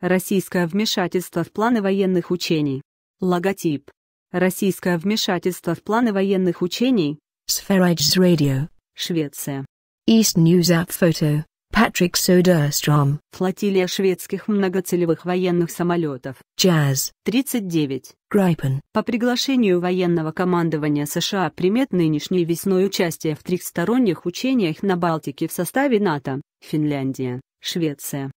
Российское вмешательство в планы военных учений. Логотип. Российское вмешательство в планы военных учений. Sveriges Radio. Швеция. East News App Photo. Patrick Soderstrom. Флотилия шведских многоцелевых военных самолетов. Jazz. 39. Gripen. По приглашению военного командования США примет нынешней весной участие в трехсторонних учениях на Балтике в составе НАТО, Финляндия, Швеция.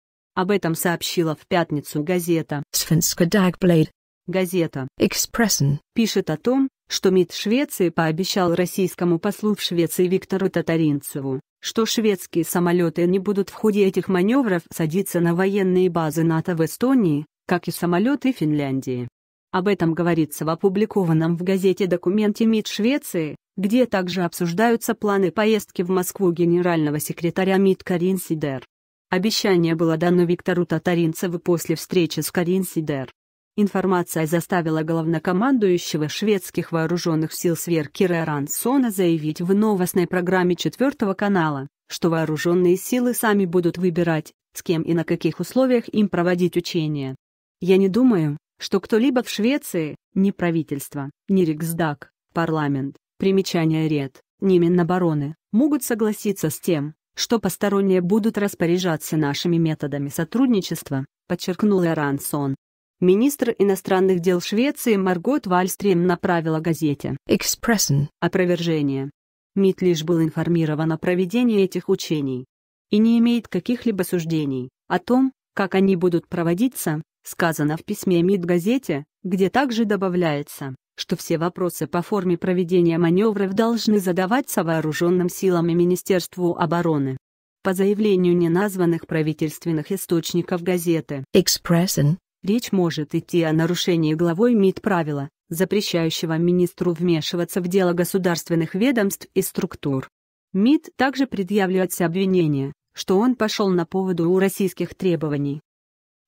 Об этом сообщила в пятницу газета. Svenska Dagblad. Газета Expressen. пишет о том, что МИД Швеции пообещал российскому послу в Швеции Виктору Татаринцеву, что шведские самолеты не будут в ходе этих маневров садиться на военные базы НАТО в Эстонии, как и самолеты Финляндии. Об этом говорится в опубликованном в газете документе МИД Швеции, где также обсуждаются планы поездки в Москву генерального секретаря МИД Карин Сидер. Обещание было дано Виктору Татаринцеву после встречи с Карин Сидер. Информация заставила главнокомандующего шведских вооруженных сил Сверкира Рансона заявить в новостной программе четвертого канала, что вооруженные силы сами будут выбирать, с кем и на каких условиях им проводить учения. Я не думаю, что кто-либо в Швеции, ни правительство, ни Риксдаг, парламент, примечание ред, ни Минобороны, могут согласиться с тем, что посторонние будут распоряжаться нашими методами сотрудничества, подчеркнул Рансон. Министр иностранных дел Швеции Маргот Вальстрем направила газете Expressen. опровержение. МИД лишь был информирован о проведении этих учений и не имеет каких-либо суждений о том, как они будут проводиться, сказано в письме МИД газете, где также добавляется, что все вопросы по форме проведения маневров должны задаваться вооруженным силам и Министерству обороны. По заявлению неназванных правительственных источников газеты, Expressen. Речь может идти о нарушении главой МИД правила, запрещающего министру вмешиваться в дело государственных ведомств и структур. МИД также предъявляется обвинение, что он пошел на поводу у российских требований.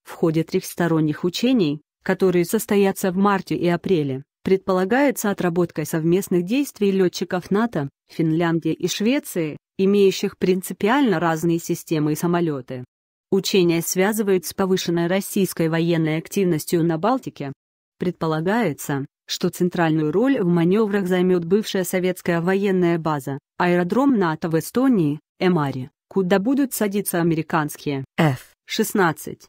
В ходе трехсторонних учений, которые состоятся в марте и апреле, предполагается отработка совместных действий летчиков НАТО, Финляндии и Швеции, имеющих принципиально разные системы и самолеты. Учения связывают с повышенной российской военной активностью на Балтике. Предполагается, что центральную роль в маневрах займет бывшая советская военная база, аэродром НАТО в Эстонии, Эмари, куда будут садиться американские F-16.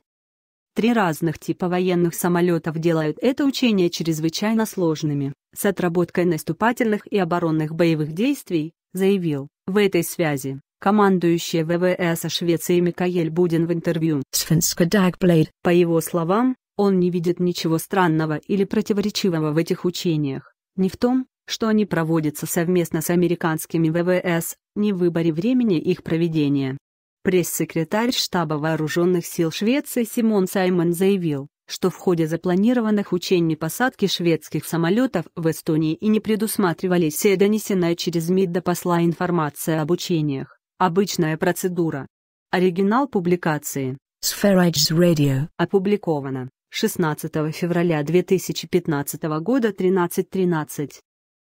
Три разных типа военных самолетов делают это учение чрезвычайно сложными, с отработкой наступательных и оборонных боевых действий, заявил, в этой связи, командующий ВВС Швеции Микаэль Будин в интервью. Svenska Dagblad. По его словам, он не видит ничего странного или противоречивого в этих учениях, ни в том, что они проводятся совместно с американскими ВВС, ни в выборе времени их проведения. Пресс-секретарь штаба вооруженных сил Швеции Симон Саймон заявил, что в ходе запланированных учений посадки шведских самолетов в Эстонии и не предусматривались и донесенная через МИД до посла информация об учениях. Обычная процедура. Оригинал публикации. Sveriges Radio. Опубликовано 16 февраля 2015 года 13.13.